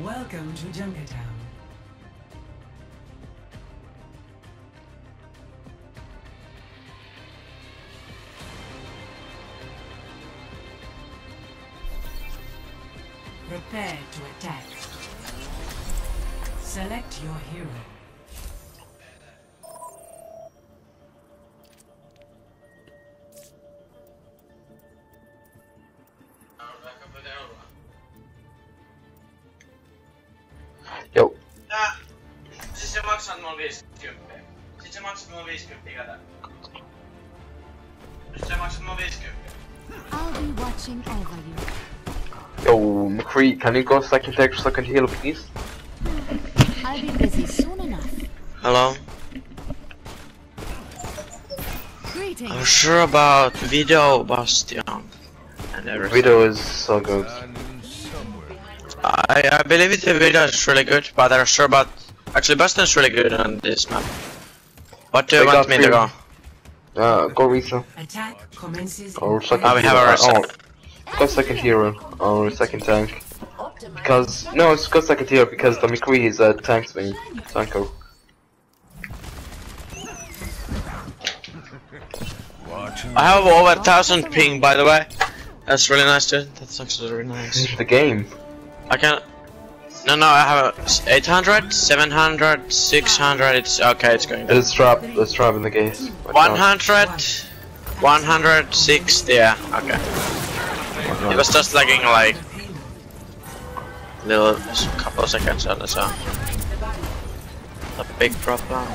Welcome to Junkertown. Prepare to attack. Select your hero. Yo, McCree, can you go second extra second heal, please? I'll be busy soon enough. Hello? Greetings. I'm sure about Video Bastion and everything. Video is so good. I, I believe the video is really good, but I'm sure about... Actually, Bastion's really good on this map. What do you They want got me to go? Uh, go Risa. Attack commences. Or in second Ah, we have our Oh, go second hero. Or second tank. Because, no, it's second hero because the McCree is uh, a tank main. Tanko. I have over a 1000 ping, by the way. That's really nice, dude. That's actually really nice. The game. I can't. No, no, I have 800, 700, 600. It's okay. It's going. down. It's trap. It's trap in the case. Watch out. 100, 160. Yeah. Okay. It was just lagging like little couple of seconds on the so a big problem.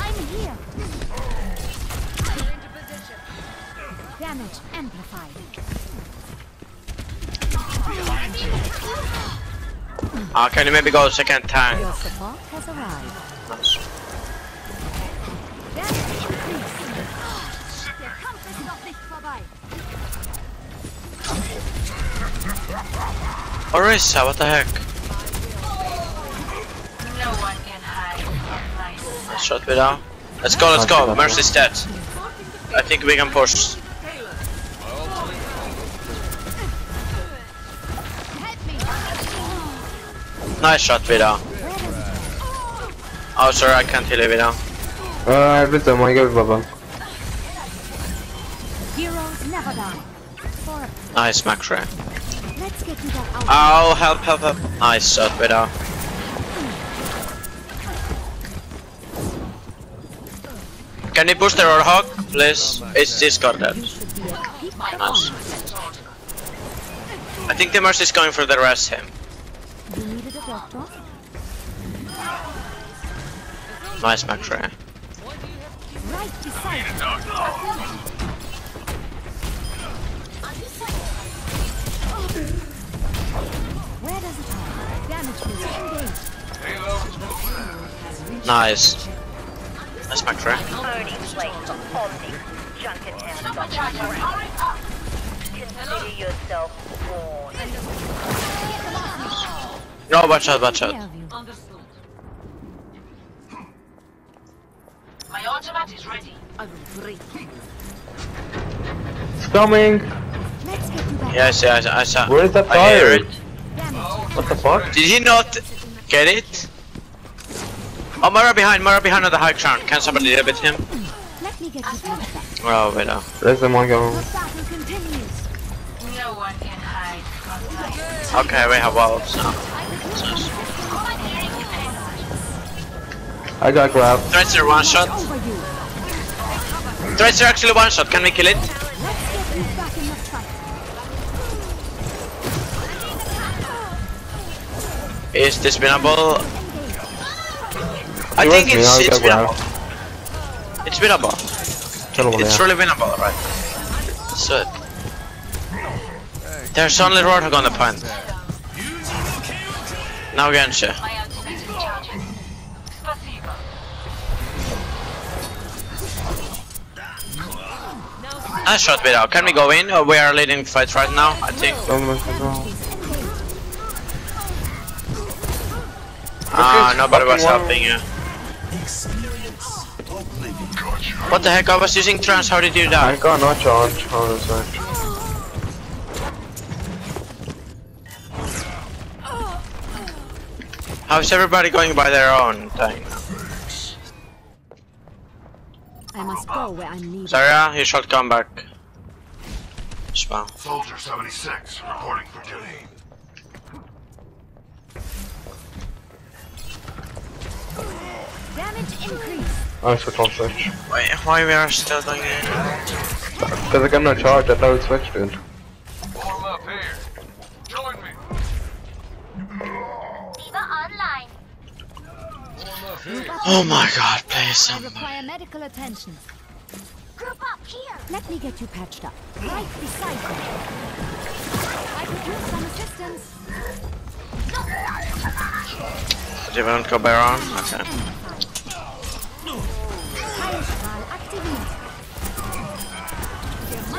I'm here. Damage amplified. Uh, can you maybe go a second time? Your support has arrived. Damage Orisa, what the heck? No one can hide my sight. Shot me down. Let's go, let's go. Mercy's dead. I think we can push. Nice shot, Vida. Oh, sorry, I can't heal you, Vida. Uh, vänta, man går bara. Heroes never die. For Nice, Macra. let's Oh, help, help, help. Nice shot, Vida. Can you push the Roadhog, please? It's at peak Nice. I think the Mercy's going for the rest him. Nice, Macra. Right Nice. Nice, Macra. Only place on the Junkertown. Consider yourself warned. No, watch out, watch out. My automat is ready. I will break. It's coming. Let's get you that Yes, yes, I saw. Where is that I fire? What the fuck? Did he not get it? Oh, Mara behind, Mara behind on the high ground. Can somebody deal with him? Let me get you. Oh, wait, no. There's the one going. The battle continues. No one can hide from my sight. Okay, we have wolves now. I got grabbed. Tracer one shot. Tracer actually one shot. Can we kill it? Is Let's get you back in the fight. Is this winnable? I think it's, it's winnable. It's winnable. It, it's yeah. really winnable, right? So there's only Roadhog on the point. Now again, sir. I shot, Vidal. Can we go in? Uh, we are leading fight right now, I think. Ah, uh, nobody was helping you. What the heck? I was using trance. How did you die? I die? got no charge on the side. How's everybody going by their own thing? I must go where I'm needed. Zarya, ah, you should come back. Spawn. Soldier 76, reporting for duty. Damage increase. I switch on switch. Wait, why we are still going in? Because I got no charge, I know it's switched dude. Warm up here. Join me. D.Va online. Oh my god, please. I require medical attention. Group up here. Let me get you patched up. Right beside you. I could use some assistance. Did you want to go back on? Okay.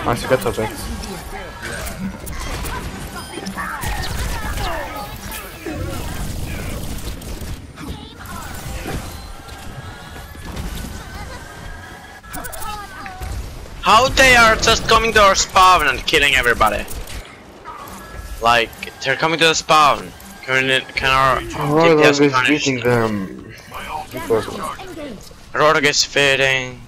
Nice to get something. How they are just coming to our spawn and killing everybody? Like, they're coming to the spawn. Can, we, can our DPS is beating them. Roderick is fading.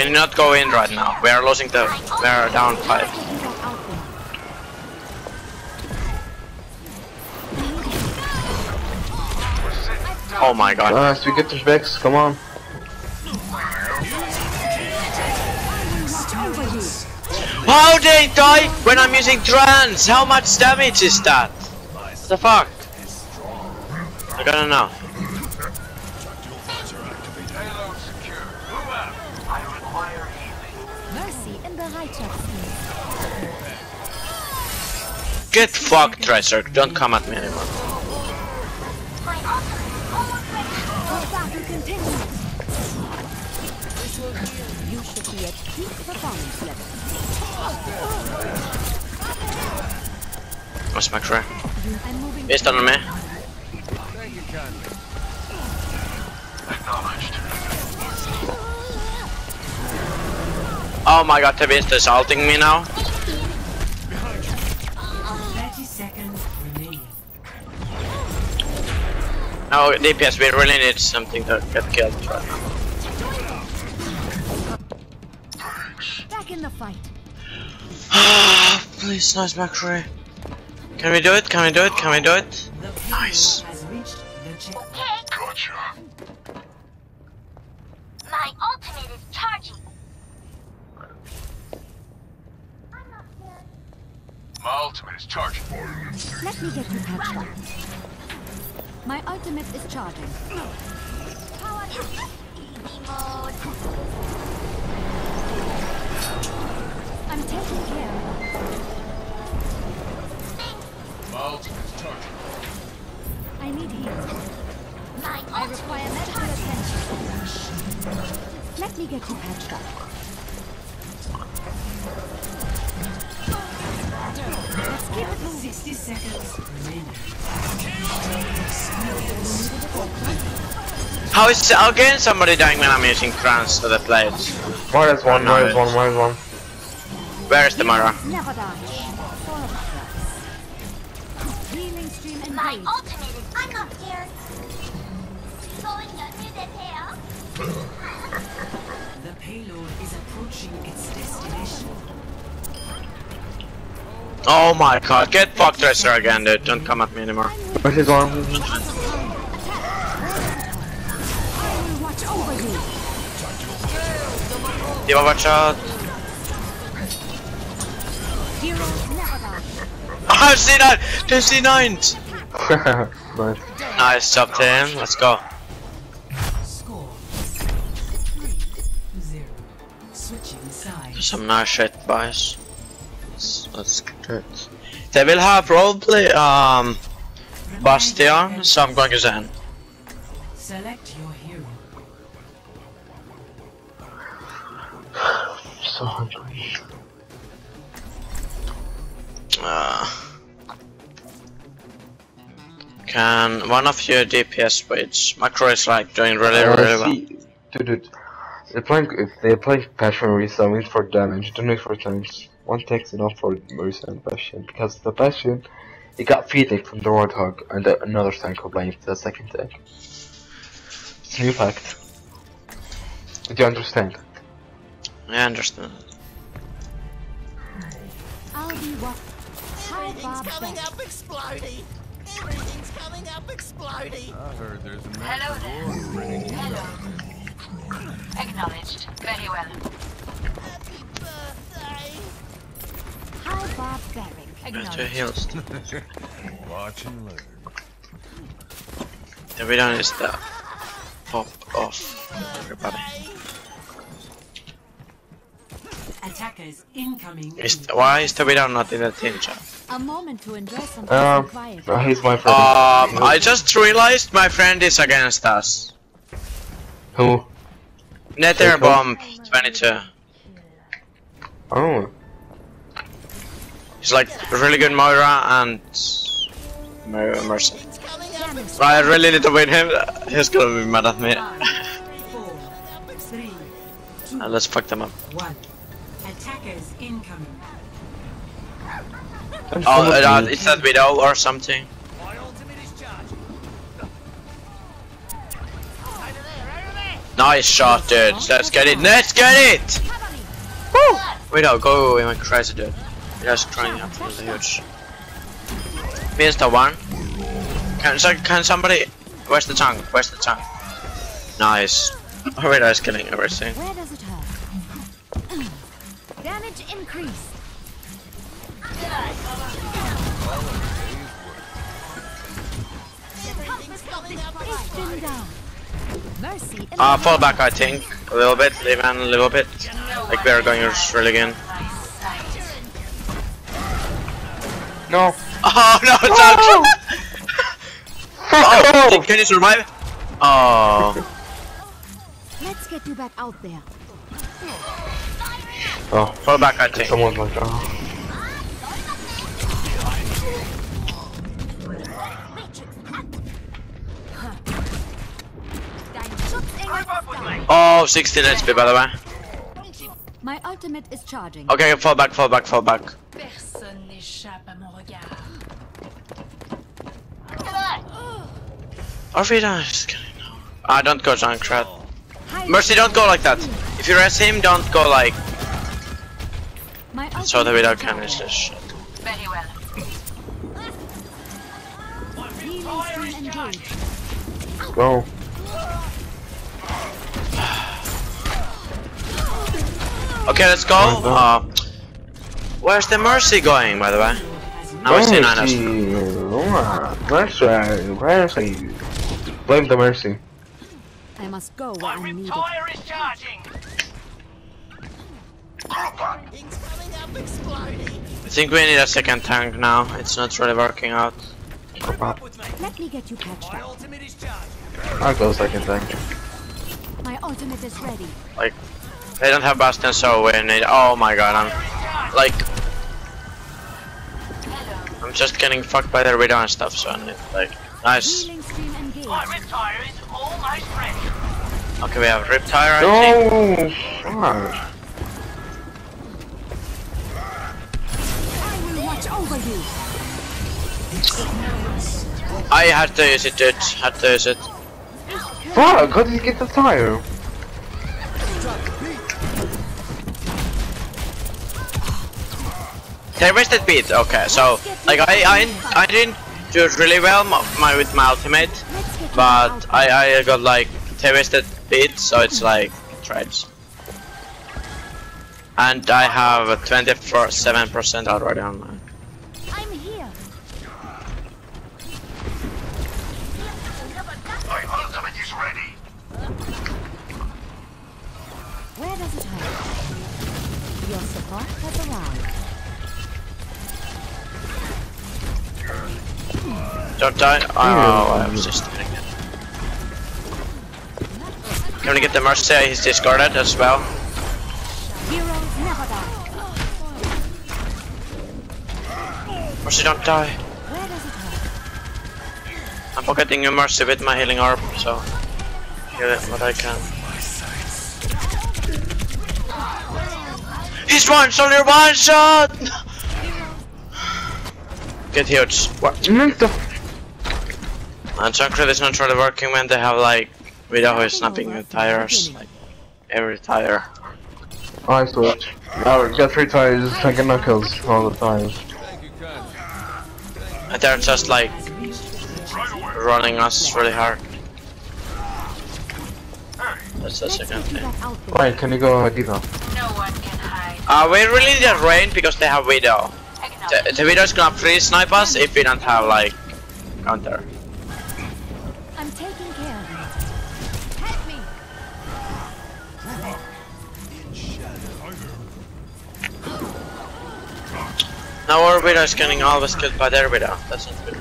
Can you not go in right now? We are losing the. We are down five. Do that out there. Oh my god. Nice, we get the Vex, come on. How they die when I'm using trance? How much damage is that? What the fuck? I gotta know. Get fucked, Tracer. Don't come at me anymore. What's my? I'm. Based on me. Oh my god, the beast is ulting me now. No, DPS, we really need something to get killed right now. Back in the fight. Ah, please, nice McCree. Can we do it? Can we do it? Can we do it? The payload Nice. has reached the checkpoint. Okay, Gotcha. my ultimate is charging. My ultimate is charging. Let me get you patched up. My ultimate is charging. Power easy mode. I'm taking care. My ultimate is charging. I need heals. My I require medical attention. Let me get you patched up. 60 seconds. How is again somebody dying when I'm using trance to the plate? Minus one, Where is one? Where is one, minus. Where is the Mara? Never die. Four tracks. Healing stream My ultimate is. I'm not scared. Going under the tail. The payload is approaching its destination. Oh my god, get fucked Tracer again dude, don't come at me anymore. Where's his one? I will watch over you. D.Va watch out. Heroes never die. Oh, C9! 59! nice. Nice job team, let's go. Score 3 0. Switching sides. Some nice shit boys. Let's, let's get it. They will have probably um Bastion, so I'm going to Zen. Select your hero. So hungry. Uh, Can one of your DPS switch? Macro is like doing really, Uh, really well. see, dude, dude, they're playing, they're playing Bastion Marisa, I mean for damage, don't wait for tanks. One tank's enough for Marisa and Bastion, because the Bastion, it got feedback from the Roadhog, and the, another tank will blame the second tank. It's a new fact. Do you understand? I understand. I'll be what? Everything's coming up explodey. Everything's coming up explodey. I heard there's a Hello there. Hello. Acknowledged. Very well. How Bob Barrick. There's two heals. Watch and learn. The video is the pop off everybody. Attackers incoming. Is why is the video not in the team chat? A moment to enjoy some Um, quiet. uh, he's my friend. Um, I just realized my friend is against us. Who? Nether Jacob? bomb 22. Oh. He's like really good Moira and Mer- Mercy. It's But I really need to win him. He's gonna be mad at me. Uh, let's fuck them up. one. Attackers incoming. Oh, uh, is that video or something? My ultimate is charged. Nice shot, dude. Let's get it. Let's get it! Woo! Wait, no, go away, my crazy dude. You're just crying out for the huge. Missed the one. Can, so, can somebody. Where's the tongue? Where's the tongue? Nice. Wait, I was killing everything. Where does it hurt? Damage increased. Everything's coming up It's been down. Mercy. in Uh, fall back, I think. A little bit, leave in a little bit. Like we're going to really again. No. Oh no, it's oh, Can you survive? Oh. Let's get you back out there. Oh, Fall back, I think. someone's like, oh. Dein Schutzengel ist. Oh, 16 HP by the way. My ultimate is charging. Okay, fall back, fall back, fall back. Are we done? Just kidding. No. Ah, don't go Junkrat. Hide- Mercy, don't go like that. If you rest him, don't go like My so the ultimate video is can this shit. Very well. Healing stream engaged. Go. Okay, let's go. Uh, where's the Mercy going, by the way? Now I see Nana's. Mercy. Mercy. Blame the Mercy. I must go where I'm needed. Tire is charging. Everything's coming up explodey. I think we need a second tank now. It's not really working out. Let me get you patched up. ultimate is charged. I'll go second tank. My ultimate is ready. Like, they don't have Bastion, so we need. Oh my god, I'm like. I'm just getting fucked by the widow and stuff, so I need like. Nice. Healing stream. My rip is almost ready. Oh, okay, we have Riptire, I think. Oh, no. Fuck. I will you. I had to use it, dude. Had to use it. Fuck. How did you get the tire? They wasted beat. Okay, so like I I I didn't do it really well my, my with my ultimate, Let's get you but. I I got like they wasted beat, so it's like trades. And I have a 27% already on mine. I'm here. My ultimate is ready. Where does it hurt? Your support has arrived. Don't die. Oh, I was just doing it. Can we get the Mercy? He's discarded as well. Heroes never die. Mercy, don't die. Where does it hurt? I'm pocketing your mercy with my healing orb, so get it what I can. He's one shot, you're one shot! Get huge. What? What the? And Junkrat is not really working when they have like Widow who is snapping the tires, like every tire. I switch. Oh, got three tires, taking knuckles all the time. And they're just like running us really hard. That's the second thing. back out there. Right, can you go D.Va? No one can hide. Uh, we really need a rain because they have Widow. The, the Widow is gonna free snipe us if we don't have like counter. Now our Widow is getting always killed by their Widow. That's not good.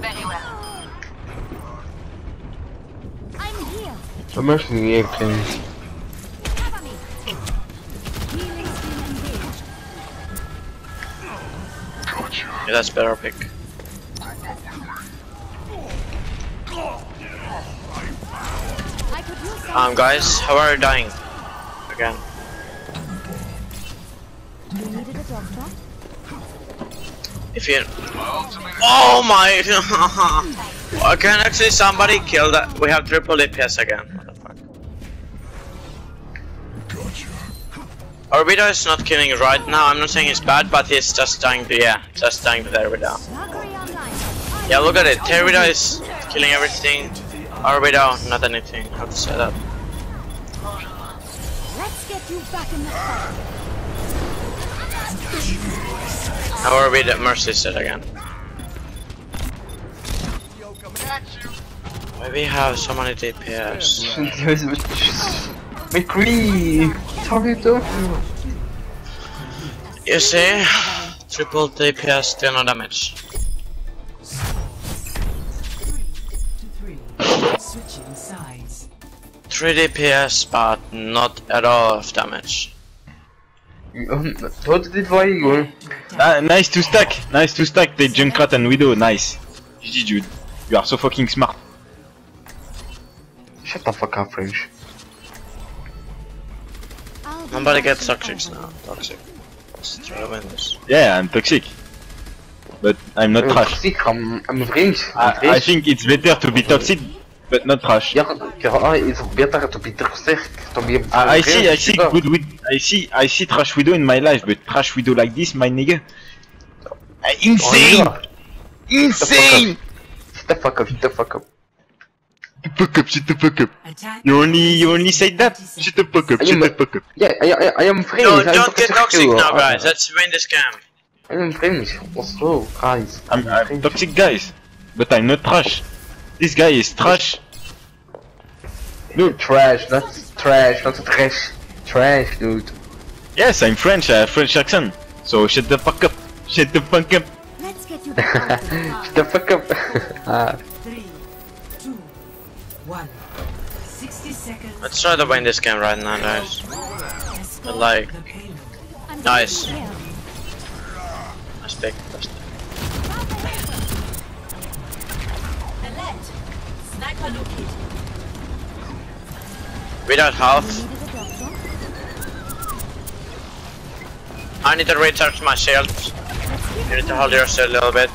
Very well. I'm here. I'm actually the ape king. Cover me. Healing stream engaged. Yeah, that's better pick. Um, guys, how are you dying? Again. If you. Oh my! I can actually somebody kill that. We have triple DPS again. What is not killing right now. I'm not saying it's bad, but he's just dying yeah, just dying to Widow. Yeah, look at it. Their is killing everything. Our Widow, not anything. How to set up. Let's get you back in the fight. Our Widow Mercy set again. Why we have so many DPS? McCree! What are you doing? You see, triple DPS, still no damage. 3 DPS, but not at all of damage. What did why you Ah, nice to stack, nice to stack the Junkrat and Widow, nice. GG Jude, you are so fucking smart. Shut the fuck up, French. I'm about to get gets in toxic now. Toxic. Let's try to win this. Yeah, I'm toxic. But I'm not trash. Ziek, I'm, I'm French. I'm I, I think it's better to be toxic, but not trash. Ja, ja, it's better to be toxic, to be I, I see, I French, see you know. good wid I see, I see trash widow in my life, but trash widow like this, my nigga. Uh, insane! Oh, Insane! Shut the fuck up, shut the fuck up. Shut the fuck up, shut the fuck up. Attack. You only, you only said that? Shut the fuck up, Are shut you the ma- fuck up. Yeah, I, I, I am French. No, I'm don't get toxic too. now, guys. Let's win this game. I am French. What's wrong, guys? I'm, I'm toxic guys, but I'm not trash. This guy is trash. Dude, trash, not trash, not trash. Trash, dude. Yes, I'm French, I have French accent. So shut the fuck up. Shut the fuck up. Let's get you back. Shut the fuck up. ah. Three, two, one. 60 seconds. Let's try to win this game right now, guys. Escort like- the payload. I'm Nice. taking care of you. Let's pick first. Without health, You needed a doctor? I need to recharge my shield. You need to hold your shield a little bit.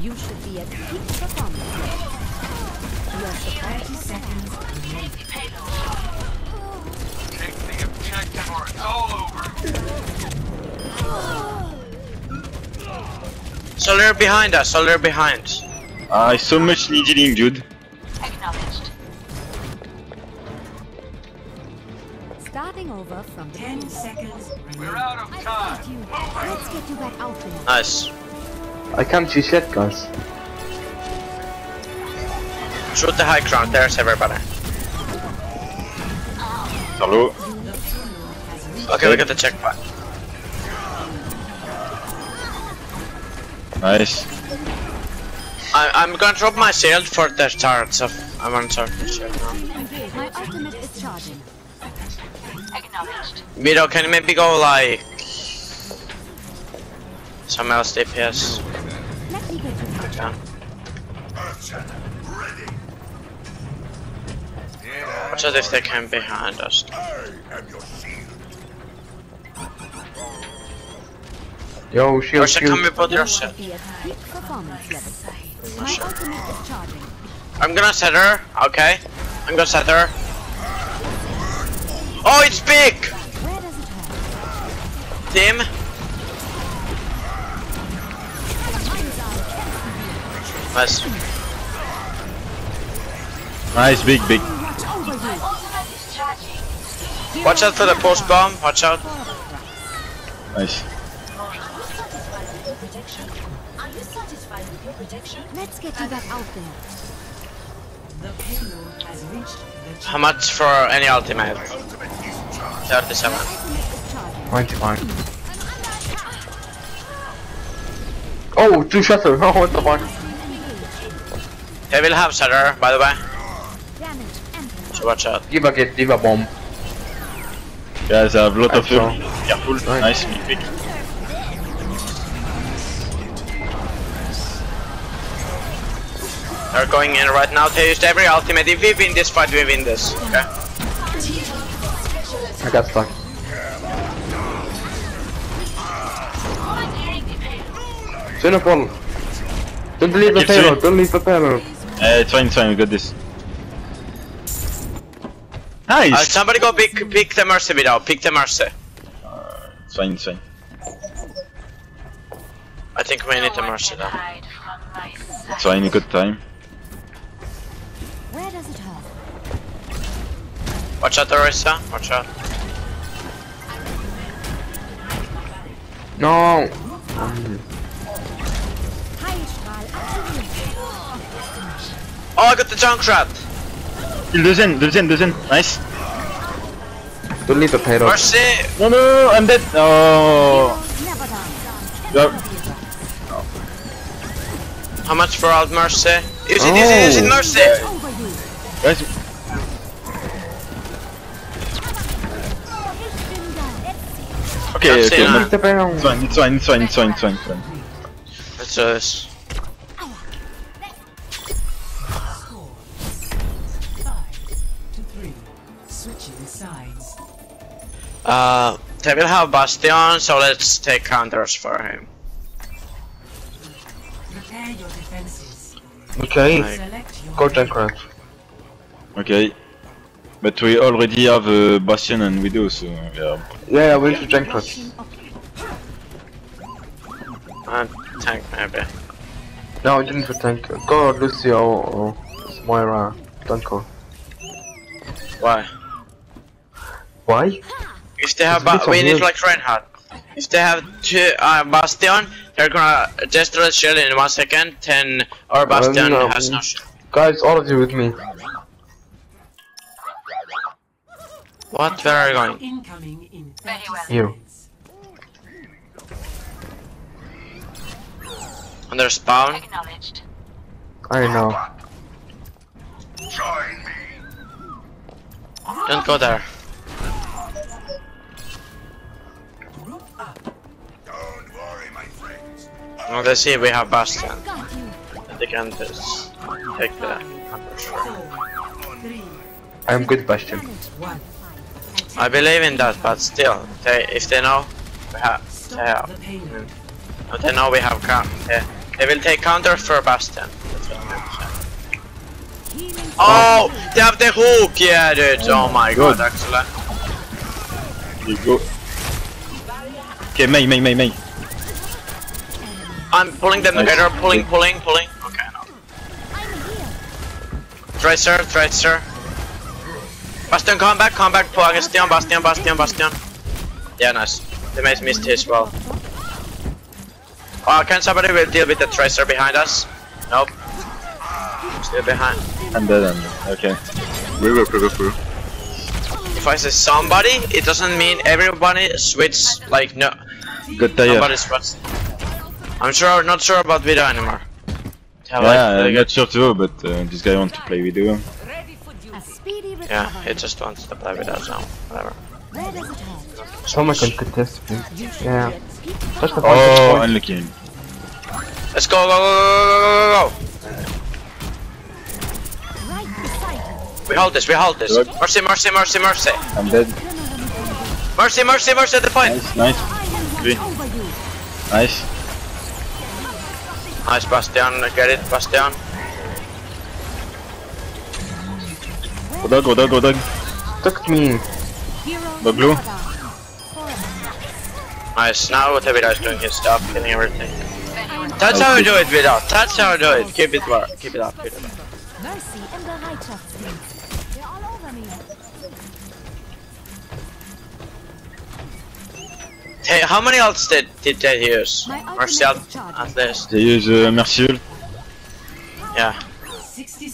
You should be at peak performance. You're supposed 30 seconds. Take the objective or it's all over. Soldier behind us, soldier behind. I so much needed healing, dude. Acknowledged. Starting over from 10 beginning. seconds We're out of I time. Let's get you back out there. Nice. I can't see shit, guys. Shoot the high ground, there's everybody. Hello. Okay, we got the checkpoint. Nice. I, I'm gonna drop my shield for the turret, so I'm on turret shield now. My ultimate is charging. Acknowledged. Acknowledged. Mido, can you maybe go like some else DPS? Let me get you. Can. Watch out if they come behind us. Yo, shield, Russia, come shield. here, put You Russia. will be at peak performance level. My ultimate is charging. I'm gonna set her, okay? I'm gonna set her. Oh, it's big! Where does it hurt? Team. Nice. Nice, big, big. Watch over you. Ultimate is charging. Watch out for the post bomb, watch out. Nice. Let's get you back out there. The payload has reached the How much for any ultimate? 37. Ultimate 25. Oh, two shutter. Oh, what the fuck? They will have Sutter, by the way, Damage amplified. so watch out. D.Va get D.Va bomb. Guys, I have a lot of I saw. fuel. Careful. Nice, big, They're going in right now. They used every ultimate. If we win this fight, we win this. Okay. I got stuck. Cinepol. Don't leave the payload. Don't leave the payload. Uh, it's fine, it's fine, we got this. Uh, Nice! somebody go pick, pick the Mercy video. Pick the Mercy. It's fine, it's fine. I think we need the Mercy can though. hide from my sight. It's fine, you got time. Watch out, Orisa. Watch out. No. Oh, I got the junk trap. the Zen, the Zen, the Zen. Nice. Don't leave the payload. Mercy. No, no, I'm dead. Oh. Never How much for alt Mercy? Use it, use it, use it, Oh. Mercy. Over. Guys, okay, That's okay. it, no, huh? Leave the payload. It's fine, it's fine, it's fine, it's fine, it's fine. It's fine. Let's this. score. Five to three. Switching sides. Uh, they will have Bastion, so let's take counters for him. Prepare your defenses. Okay. Select your Go Junkrat. Okay. But we already have uh, Bastion and Widow, so yeah. Yeah, yeah, we need to Junkrat. And tank maybe. No, I didn't for tank. Go Lucio or Moira. Dunko. Why? Why? If they have, It's ba- we need like Reinhardt. If they have two uh, Bastion, they're gonna destroy the shield in one second. Then our Bastion no. has no shield. Guys, all of you with me. What? Where are you going? incoming in well. You. seconds. Under spawn? Acknowledged. I know. Join me. Don't go there. Group up. Don't worry, my friends. Now they see we have Bastion. They can just take the ambush. Four, three, I'm good Bastion. One. I believe in that, but still, they if they know we have, they Stop have, the if they know we have count, they, they will take counter for Bastion. That's what I'm saying. Healing. Oh, they have the hook, yeah, dude. Oh my god, actually. You go. Okay, Mei, Mei, Mei, Mei. I'm pulling them Nice. together, pulling, pulling, pulling. Okay, no. I'm. Tracer, Tracer. Bastion, come back, come back, Bastion, Bastion, Bastion, Bastion. Yeah, nice. They made missed as well. Uh, can somebody will deal with the Tracer behind us? Nope. Still behind. I'm dead, I'm dead. Okay. We will, will, we. If I say somebody, it doesn't mean everybody switch, like, no, Got tired. nobody switch. I'm sure, not sure about Vida anymore. Have, Yeah, like, I'm really not sure too, but uh, this guy want to play Widow. A speedy recovery. Yeah, he just wants to play with us now. Whatever. Where does it contest. Yeah. Touch the Oh, point. unlucky. Let's go, go, go, go, go, go, Right beside you. go. We hold this, we hold this. Good. Mercy, mercy, mercy, mercy. I'm dead. Mercy, mercy, mercy at the point. Nice, nice, Three. am over you. nice. Nice, Bastion, I get it, Bastion. Go dog, go dog, go dog. Took me. Hero The blue. Nada. Nice, now what is doing his stuff, killing everything. That's how we do it, Vida. That's how we do it. Keep it up, keep it up, keep it up. Mercy and the Reitschaftsdienst. They're all over me. Hey, how many ults did, did they use? My ultimate Mercy ult, is charged. at least. They use uh, Mercy. Yeah.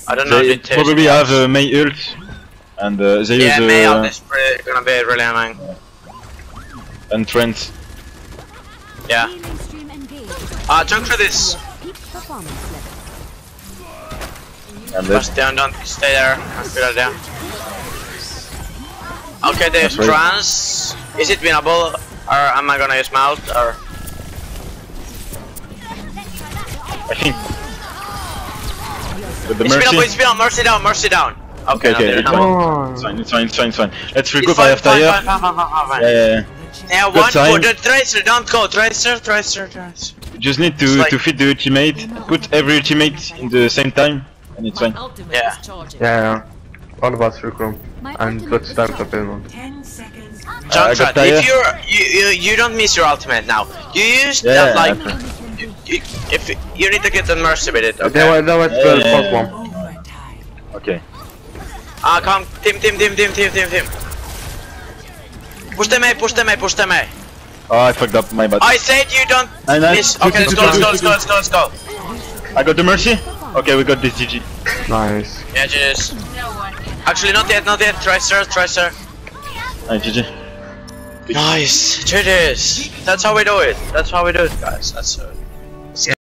60 I don't know. They probably have uh, Mei ult. And uh, they Yeah, use Mei uh, ult is gonna be really annoying. and Trent. Yeah. Engaged. Uh, jump for this. Peak performance level. And that. Bastion, don't stay there. That's good idea. Okay, there's That's right. trans. Is it winnable? Or am I gonna use ult? Or I think. With the it's winnable, Mercy. it's winnable. Mercy down, mercy down. Okay, Okay, now okay, they're it's not. It's fine, it's fine, it's fine, it's fine. Let's It's regroup fine, after fine, here. fine, fine, fine, fine, fine. Yeah, yeah, Yeah, Good one time. for the tracer, don't go, tracer, tracer, tracer. yeah. Just need to, like- to fit the ultimate, put every ultimate in the same time, and it's fine. Ultimate Yeah. is charging. Yeah, yeah. All about Circle. My And let's start the charged. build one. 10 seconds. Junkrat, uh, got if you're, you, you, you don't miss your ultimate now. You use Yeah, that like, okay. You, you, if you need to get the mercy with it, That okay? was, that was the yeah, first one. Okay. Ah, come, team, team, team, team, team, team, team. Push them A, push them A, push them A. Oh, I fucked up, my bad. I said you don't Nice, nice. miss. Two, Okay, let's go, let's go, let's go, let's go, let's go. I got the Mercy? Okay, we got this GG. Nice. Yeah, just. No one can Actually, not yet, not yet. Try, sir. Nice, GG. Nice, GG's. That's how we do it. That's how we do it, guys. That's uh,